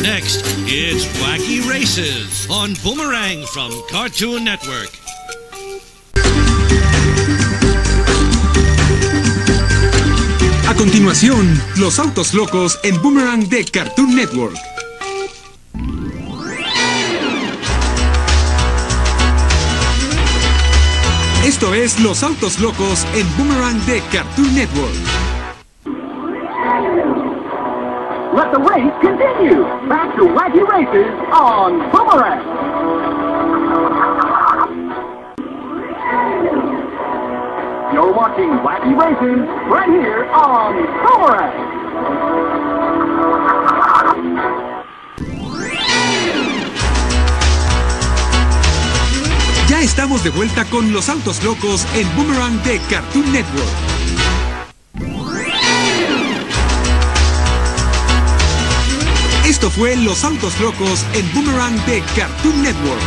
next, it's Wacky Races on Boomerang from Cartoon Network. A continuación, los autos locos en Boomerang de Cartoon Network. Esto es Los Autos Locos en Boomerang de Cartoon Network. Let the race continue. Back to Wacky Races on Boomerang. You're watching Wacky Races right here on Boomerang. Ya estamos de vuelta con Los Autos Locos en Boomerang de Cartoon Network. Esto fue Los Autos Locos en Boomerang de Cartoon Network.